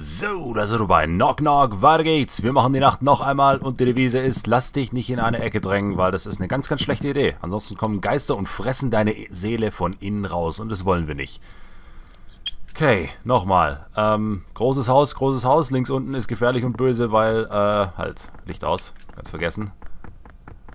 So, da sind wir bei Knock Knock. Weiter geht's. Wir machen die Nacht noch einmal und die Devise ist, lass dich nicht in eine Ecke drängen, weil das ist eine ganz, ganz schlechte Idee. Ansonsten kommen Geister und fressen deine Seele von innen raus und das wollen wir nicht. Okay, nochmal. Ähm, großes Haus, großes Haus. Links unten ist gefährlich und böse, weil, äh, halt, Licht aus. Ganz vergessen.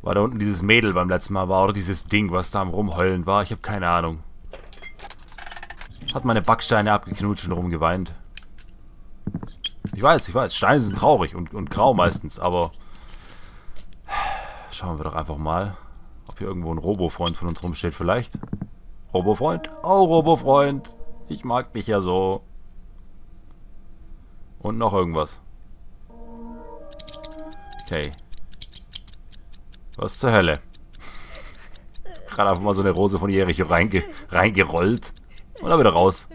Weil da unten dieses Mädel beim letzten Mal war oder dieses Ding, was da am Rumheulen war. Ich habe keine Ahnung. Hat meine Backsteine abgeknutscht und rumgeweint. Ich weiß, ich weiß. Steine sind traurig und, und grau meistens, aber... Schauen wir doch einfach mal, ob hier irgendwo ein Robo-Freund von uns rumsteht vielleicht. Robo-Freund? Oh, Robo-Freund. Ich mag dich ja so. Und noch irgendwas. Okay. Was zur Hölle? Gerade einfach mal so eine Rose von Jericho reinge reingerollt. Und dann wieder raus.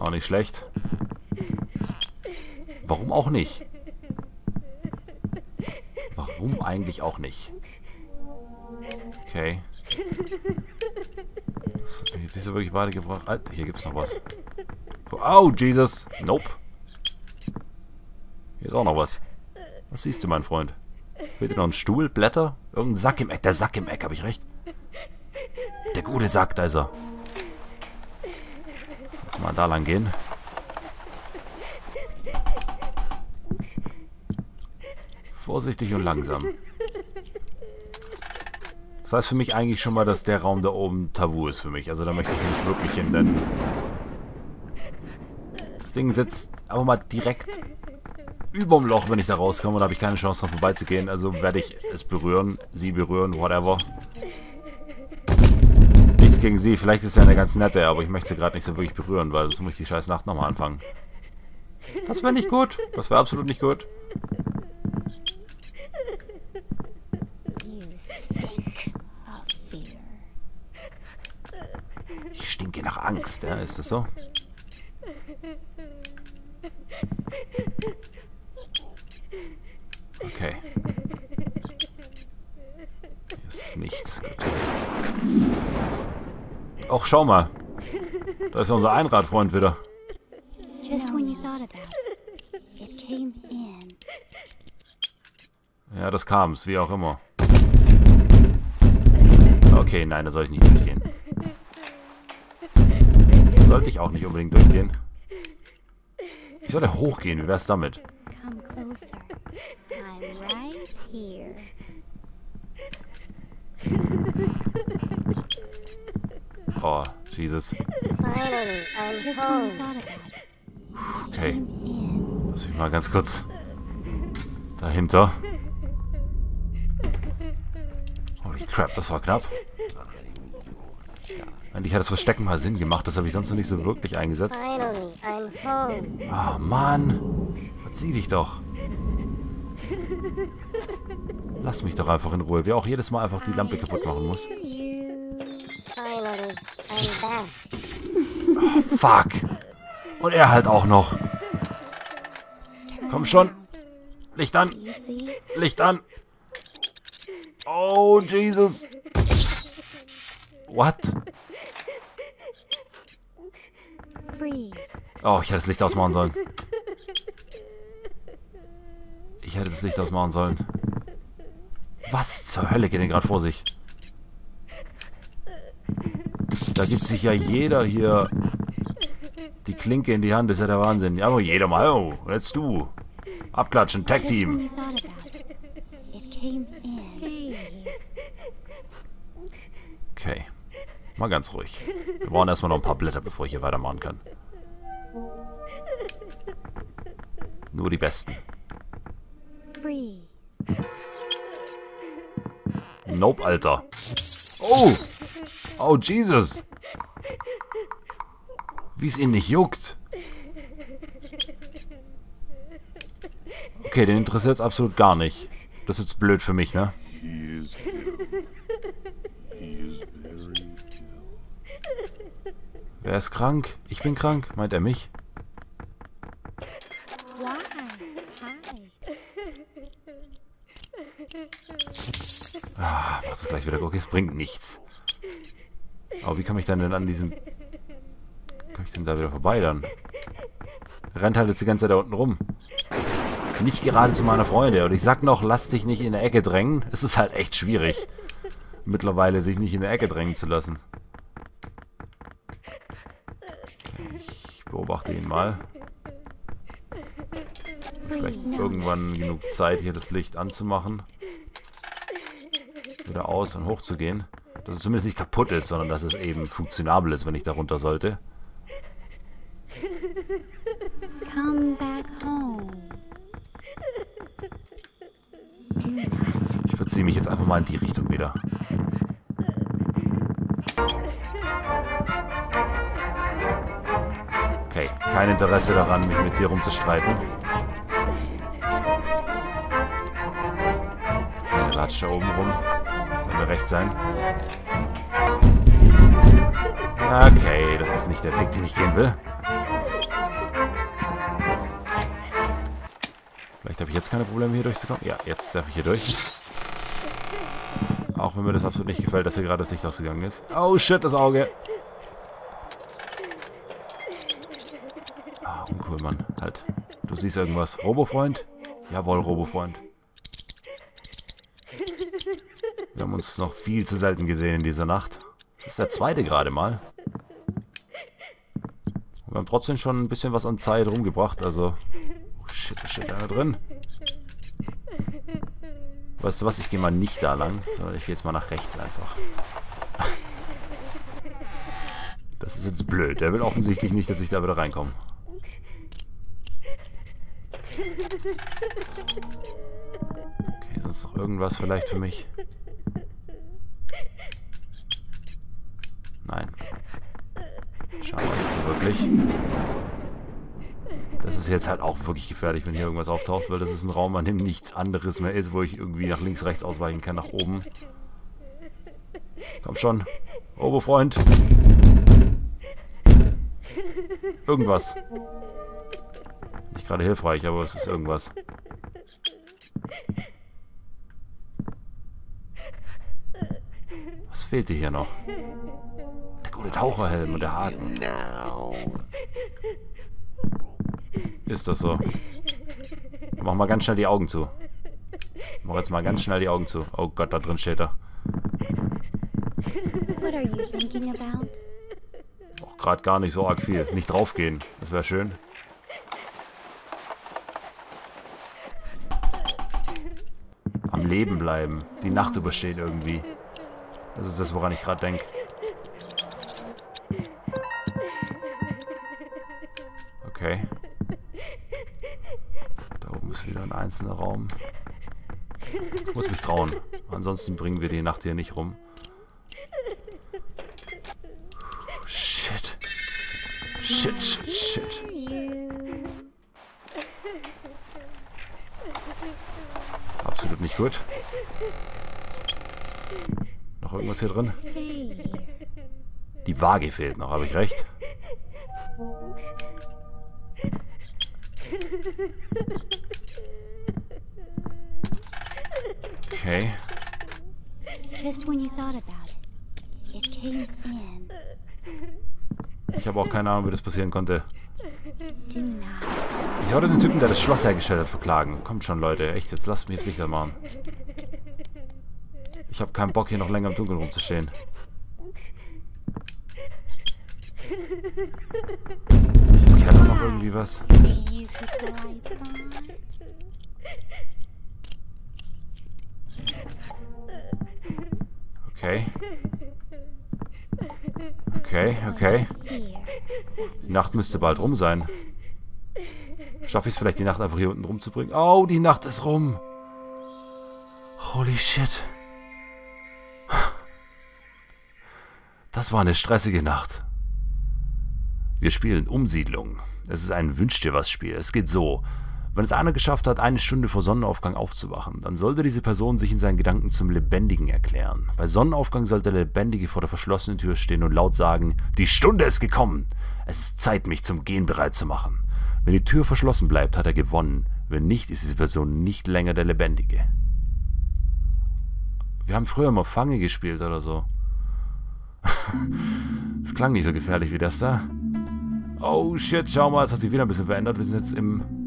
Auch nicht schlecht. Warum auch nicht? Warum eigentlich auch nicht? Okay. Das hat mich jetzt nicht so wirklich weitergebracht. Alter, hier gibt's noch was. Oh, Jesus. Nope. Hier ist auch noch was. Was siehst du, mein Freund? Dir noch ein Stuhl, Blätter? Irgendein Sack im Eck. Der Sack im Eck, habe ich recht? Der gute Sack, da ist er. Mal da lang gehen. Vorsichtig und langsam. Das heißt für mich eigentlich schon mal, dass der Raum da oben tabu ist für mich. Also da möchte ich nicht wirklich hin, denn... Das Ding sitzt aber mal direkt überm Loch, wenn ich da rauskomme. Und da habe ich keine Chance, dran vorbeizugehen. Also werde ich es berühren, sie berühren, whatever. Gegen sie. Vielleicht ist sie eine ganz nette, aber ich möchte sie gerade nicht so wirklich berühren, weil sonst muss ich die scheiß Nacht nochmal anfangen. Das wäre nicht gut. Das wäre absolut nicht gut. Ich stinke nach Angst, ja? Ist das so? Okay. Hier ist nichts. Gut. Och, schau mal. Da ist ja unser Einradfreund wieder. Ja, das kam's, wie auch immer. Okay, nein, da soll ich nicht durchgehen. Sollte ich auch nicht unbedingt durchgehen. Ich sollte hochgehen, wie wär's damit? Oh, Jesus. Okay. Lass mich mal ganz kurz dahinter. Holy crap, das war knapp. Eigentlich hat das Verstecken mal Sinn gemacht, das habe ich sonst noch nicht so wirklich eingesetzt. Ah, oh, Mann. Verzieh dich doch. Lass mich doch einfach in Ruhe, wie auch jedes Mal einfach die Lampe kaputt machen muss. Oh, fuck. Und er halt auch noch. Komm schon. Licht an. Licht an. Oh, Jesus. What? Oh, ich hätte das Licht ausmachen sollen. Ich hätte das Licht ausmachen sollen. Was zur Hölle geht denn gerade vor sich? Da gibt sich ja jeder hier die Klinke in die Hand. Das ist ja der Wahnsinn. Ja, aber jeder mal. Oh, jetzt du. Abklatschen, Tag-Team. Okay. Mal ganz ruhig. Wir brauchen erstmal noch ein paar Blätter, bevor ich hier weitermachen kann. Nur die besten. Nope, Alter. Oh! Oh, Jesus! Wie es ihn nicht juckt. Okay, den interessiert es absolut gar nicht. Das ist jetzt blöd für mich, ne? Wer ist krank? Ich bin krank. Meint er mich? Ah, mach das gleich wieder. Okay, es bringt nichts. Aber wie komme ich dann denn an diesem... Ich denn da wieder vorbei dann? Rennt halt jetzt die ganze Zeit da unten rum. Nicht gerade zu meiner Freunde. Und ich sag noch, lass dich nicht in der Ecke drängen. Es ist halt echt schwierig. Mittlerweile sich nicht in der Ecke drängen zu lassen. Ich beobachte ihn mal. Vielleicht irgendwann genug Zeit, hier das Licht anzumachen. Wieder aus und hoch zu gehen. Dass es zumindest nicht kaputt ist, sondern dass es eben funktionabel ist, wenn ich darunter sollte. Mich jetzt einfach mal in die Richtung wieder. Okay, kein Interesse daran, mich mit dir rumzustreiten. Eine Latsche oben rum. Soll mir recht sein. Okay, das ist nicht der Weg, den ich gehen will. Vielleicht habe ich jetzt keine Probleme, hier durchzukommen. Ja, jetzt darf ich hier durch. Auch mir das absolut nicht gefällt, dass hier gerade das Licht ausgegangen ist. Oh shit, das Auge. Ah, uncool, Mann. Halt. Du siehst irgendwas. Robofreund? Jawohl, Robofreund. Wir haben uns noch viel zu selten gesehen in dieser Nacht. Das ist der zweite gerade mal. Wir haben trotzdem schon ein bisschen was an Zeit rumgebracht, also... Oh shit, da steht einer drin. Weißt du was, ich gehe mal nicht da lang, sondern ich gehe jetzt mal nach rechts einfach. Das ist jetzt blöd. Der will offensichtlich nicht, dass ich da wieder reinkomme. Okay, sonst noch irgendwas vielleicht für mich? Nein. Schau mal nicht so wirklich. Ist jetzt halt auch wirklich gefährlich, wenn hier irgendwas auftaucht, weil das ist ein Raum, an dem nichts anderes mehr ist, wo ich irgendwie nach links, rechts ausweichen kann, nach oben. Komm schon. Oberfreund. Irgendwas. Nicht gerade hilfreich, aber es ist irgendwas. Was fehlt dir hier noch? Der gute Taucherhelm und der Haken. Ist das so? Mach mal ganz schnell die Augen zu. Mach jetzt mal ganz schnell die Augen zu. Oh Gott, da drin steht er. Auch gerade gar nicht so arg viel. Nicht draufgehen. Das wäre schön. Am Leben bleiben. Die Nacht überstehen irgendwie. Das ist das, woran ich gerade denke. Einzelner Raum. Ich muss mich trauen. Ansonsten bringen wir die Nacht hier nicht rum. Shit. Shit, shit, shit. Absolut nicht gut. Noch irgendwas hier drin? Die Waage fehlt noch, habe ich recht? Okay. Ich habe auch keine Ahnung, wie das passieren konnte. Ich sollte den Typen, der das Schloss hergestellt hat, verklagen. Kommt schon, Leute. Echt, jetzt lasst mich das Licht anmachen. Ich habe keinen Bock, hier noch länger im Dunkeln rumzustehen. Ich habe noch irgendwie was. Okay. Okay, okay. Die Nacht müsste bald rum sein. Schaffe ich es vielleicht, die Nacht einfach hier unten rumzubringen? Oh, die Nacht ist rum. Holy shit. Das war eine stressige Nacht. Wir spielen Umsiedlung. Es ist ein Wünsch dir was Spiel. Es geht so. Wenn es einer geschafft hat, eine Stunde vor Sonnenaufgang aufzuwachen, dann sollte diese Person sich in seinen Gedanken zum Lebendigen erklären. Bei Sonnenaufgang sollte der Lebendige vor der verschlossenen Tür stehen und laut sagen, die Stunde ist gekommen. Es ist Zeit, mich zum Gehen bereit zu machen. Wenn die Tür verschlossen bleibt, hat er gewonnen. Wenn nicht, ist diese Person nicht länger der Lebendige. Wir haben früher mal Fange gespielt oder so. Das klang nicht so gefährlich wie das da. Oh shit, schau mal, es hat sich wieder ein bisschen verändert. Wir sind jetzt im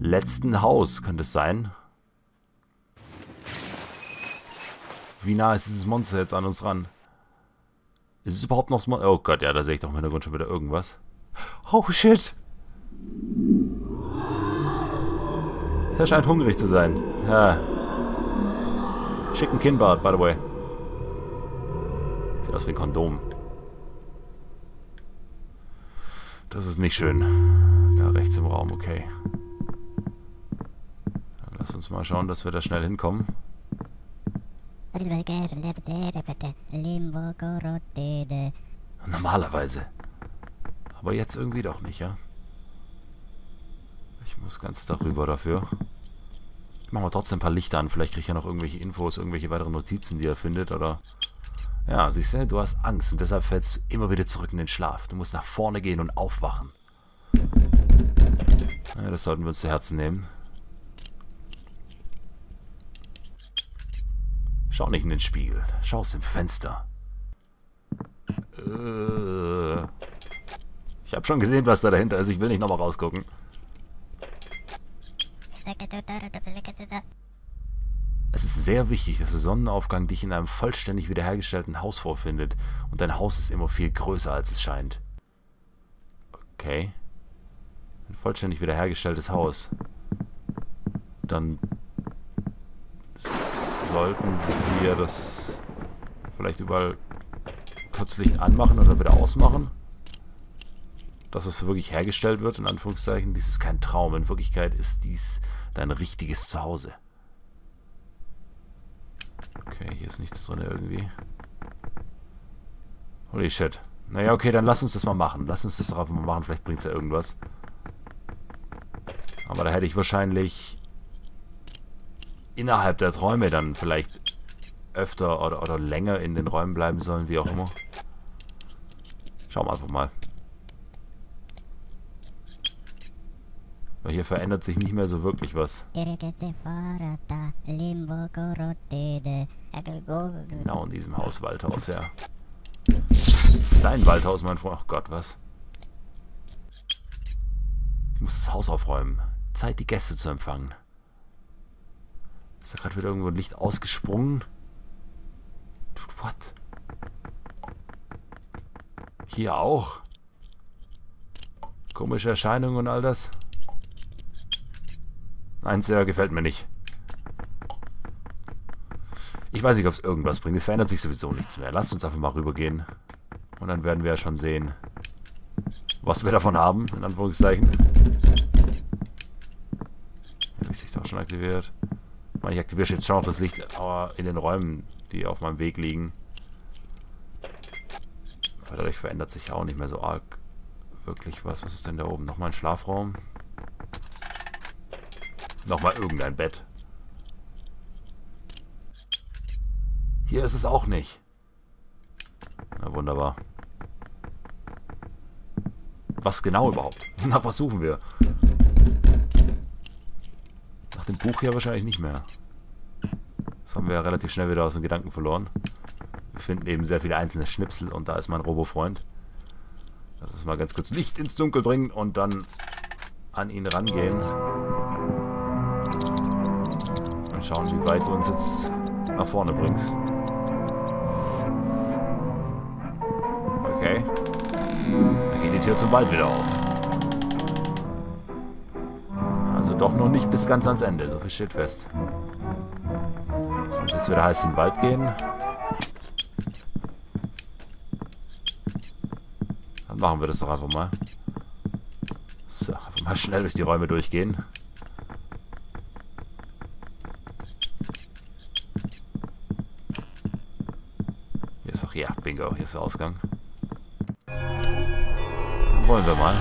letzten Haus, könnte es sein. Wie nah ist dieses Monster jetzt an uns ran? Ist es überhaupt noch Monster? Oh Gott, ja, da sehe ich doch im Hintergrund schon wieder irgendwas. Oh shit! Er scheint hungrig zu sein. Ja. Schicken Kinnbart, by the way. Sieht aus wie ein Kondom. Das ist nicht schön. Da rechts im Raum, okay. Lass uns mal schauen, dass wir da schnell hinkommen. Normalerweise. Aber jetzt irgendwie doch nicht, ja? Ich muss ganz darüber dafür. Ich mache mal trotzdem ein paar Lichter an. Vielleicht kriege ich ja noch irgendwelche Infos, irgendwelche weiteren Notizen, die er findet, oder... Ja, siehst du, du hast Angst und deshalb fällst du immer wieder zurück in den Schlaf. Du musst nach vorne gehen und aufwachen. Ja, das sollten wir uns zu Herzen nehmen. Schau nicht in den Spiegel. Schau aus dem Fenster. Äh, ich habe schon gesehen, was da dahinter ist. Ich will nicht nochmal rausgucken. Es ist sehr wichtig, dass der Sonnenaufgang dich in einem vollständig wiederhergestellten Haus vorfindet. Und dein Haus ist immer viel größer, als es scheint. Okay. Ein vollständig wiederhergestelltes Haus. Dann sollten wir das vielleicht überall kurz Licht anmachen oder wieder ausmachen. Dass es wirklich hergestellt wird, in Anführungszeichen. Dies ist kein Traum. In Wirklichkeit ist dies dein richtiges Zuhause. Okay, hier ist nichts drin irgendwie. Holy shit. Naja, okay, dann lass uns das mal machen. Lass uns das einfach mal machen. Vielleicht bringt es ja irgendwas. Aber da hätte ich wahrscheinlich innerhalb der Träume dann vielleicht öfter oder, oder länger in den Räumen bleiben sollen, wie auch immer. Schauen wir einfach mal. Weil hier verändert sich nicht mehr so wirklich was. Genau in diesem Haus Waldhaus, ja. Dein Waldhaus, mein Freund. Ach Gott, was? Ich muss das Haus aufräumen. Zeit, die Gäste zu empfangen. Ist da gerade wieder irgendwo ein Licht ausgesprungen? Dude, what? Hier auch. Komische Erscheinungen und all das. Nein, Sir, gefällt mir nicht. Ich weiß nicht, ob es irgendwas bringt. Es verändert sich sowieso nichts mehr. Lasst uns einfach mal rübergehen. Und dann werden wir ja schon sehen, was wir davon haben, in Anführungszeichen. Licht auch schon aktiviert. Ich aktiviere jetzt schon noch das Licht in den Räumen, die auf meinem Weg liegen. Aber dadurch verändert sich auch nicht mehr so arg wirklich was. Was ist denn da oben? Nochmal ein Schlafraum. Nochmal irgendein Bett. Hier ist es auch nicht. Na wunderbar. Was genau überhaupt? Nach was suchen wir? Nach dem Buch hier wahrscheinlich nicht mehr. Das haben wir ja relativ schnell wieder aus den Gedanken verloren. Wir finden eben sehr viele einzelne Schnipsel und da ist mein Robo-Freund. Lass uns mal ganz kurz Licht ins Dunkel bringen und dann an ihn rangehen. Und schauen, wie weit du uns jetzt nach vorne bringst. Okay. Dann geht die Tür zum Wald wieder auf. Also doch noch nicht bis ganz ans Ende. So viel steht fest. Jetzt wieder heiß in den Wald gehen. Dann machen wir das doch einfach mal. So, einfach mal schnell durch die Räume durchgehen. Hier ist auch, ja, bingo, hier ist der Ausgang. Dann wollen wir mal.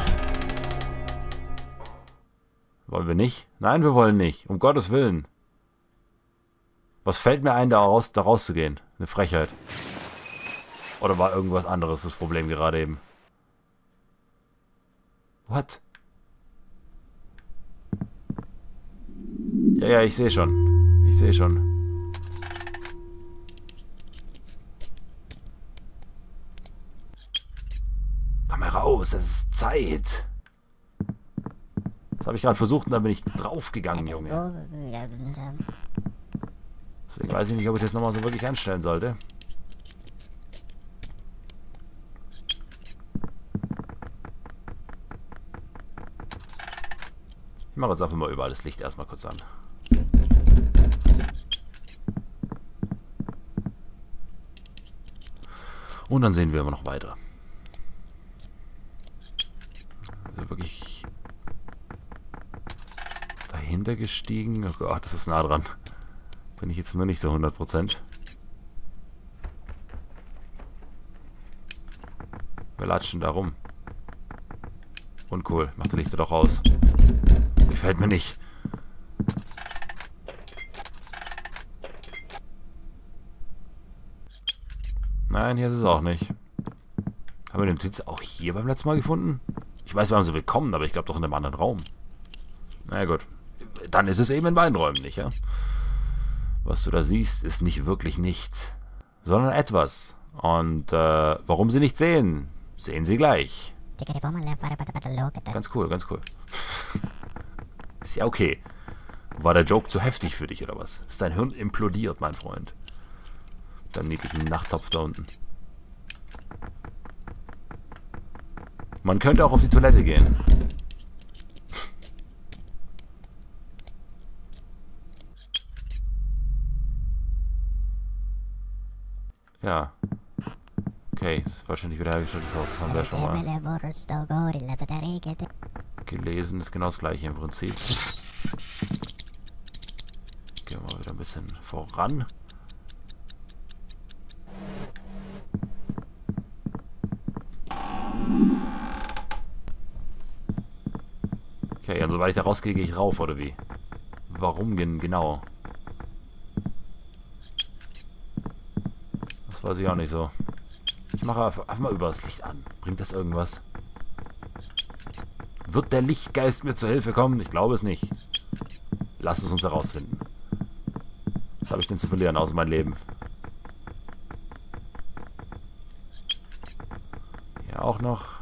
Wollen wir nicht? Nein, wir wollen nicht. Um Gottes Willen. Was fällt mir ein, da, raus, da rauszugehen? Eine Frechheit. Oder war irgendwas anderes das Problem gerade eben? What? Ja, ja, ich sehe schon. Ich sehe schon. Komm heraus. es ist Zeit. Das habe ich gerade versucht und dann bin ich draufgegangen, Junge. Deswegen weiß ich nicht, ob ich das nochmal so wirklich anstellen sollte. Ich mache jetzt einfach mal überall das Licht erstmal kurz an. Und dann sehen wir immer noch weiter. Also wirklich dahinter gestiegen. Oh Gott, das ist nah dran. Bin ich jetzt nur nicht so 100%. Wir latschen da rum. Uncool. Mach die Lichter doch aus. Gefällt mir nicht. Nein, hier ist es auch nicht. Haben wir den Notiz auch hier beim letzten Mal gefunden? Ich weiß, wir haben sie bekommen, aber ich glaube doch in einem anderen Raum. Na naja, gut. Dann ist es eben in beiden Räumen nicht, ja? Was du da siehst, ist nicht wirklich nichts, sondern etwas. Und äh, warum sie nicht sehen, sehen sie gleich. Ganz cool, ganz cool. ist ja okay. War der Joke zu heftig für dich oder was? Ist dein Hirn implodiert, mein Freund? Dein niedlichen Nachttopf da unten. Man könnte auch auf die Toilette gehen. Ja. Okay, ist wahrscheinlich wieder hergestelltes Haus. Das haben wir schon mal. Gelesen ist genau das gleiche im Prinzip. Gehen wir wieder ein bisschen voran. Okay, und sobald ich da rausgehe, gehe ich rauf, oder wie? Warum denn genau? Weiß ich auch nicht so. Ich mache einfach mal über das Licht an. Bringt das irgendwas? Wird der Lichtgeist mir zur Hilfe kommen? Ich glaube es nicht. Lass es uns herausfinden. Was habe ich denn zu verlieren, außer mein Leben? Hier auch noch.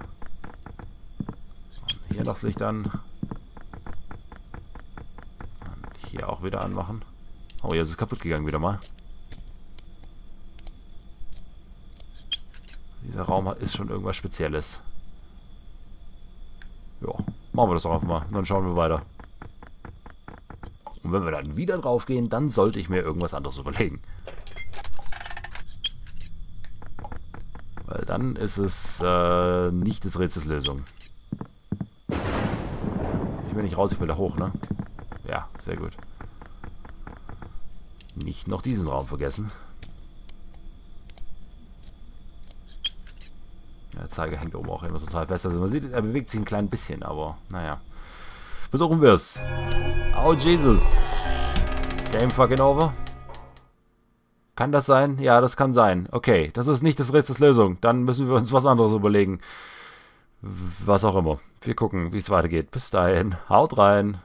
Und hier noch das Licht an. Und hier auch wieder anmachen. Oh, jetzt ist es kaputt gegangen wieder mal. Dieser Raum ist schon irgendwas Spezielles. Ja, machen wir das doch einfach mal. Dann schauen wir weiter. Und wenn wir dann wieder drauf gehen, dann sollte ich mir irgendwas anderes überlegen. Weil dann ist es äh, nicht des Rätsels Lösung. Ich will nicht raus, ich will da hoch, ne? Ja, sehr gut. Nicht noch diesen Raum vergessen. Zeiger hängt oben auch immer total fest. Also man sieht, er bewegt sich ein klein bisschen, aber naja. Versuchen wir es. Oh Jesus. Game fucking over. Kann das sein? Ja, das kann sein. Okay, das ist nicht das Rätsels Lösung. Dann müssen wir uns was anderes überlegen. Was auch immer. Wir gucken, wie es weitergeht. Bis dahin. Haut rein.